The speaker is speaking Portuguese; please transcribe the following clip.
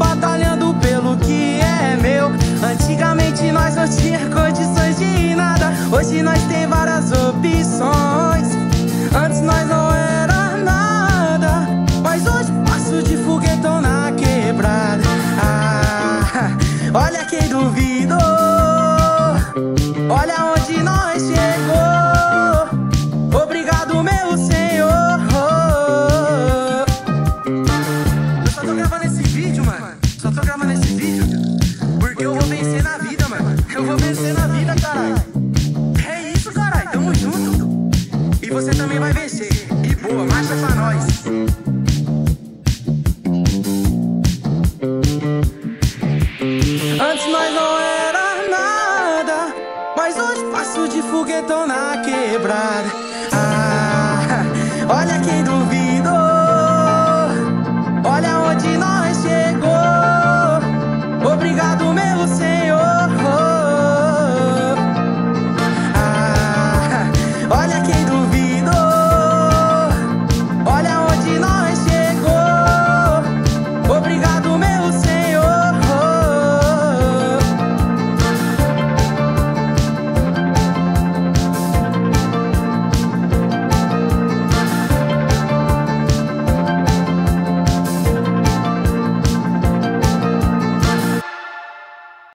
batalhando pelo que é meu. Antigamente nós não tinha condições de nada, hoje nós tem Você também vai vencer. E boa, marcha pra nós. Antes nós não era nada, mas hoje passo de foguetão na quebrada. Ah, olha quem duvida.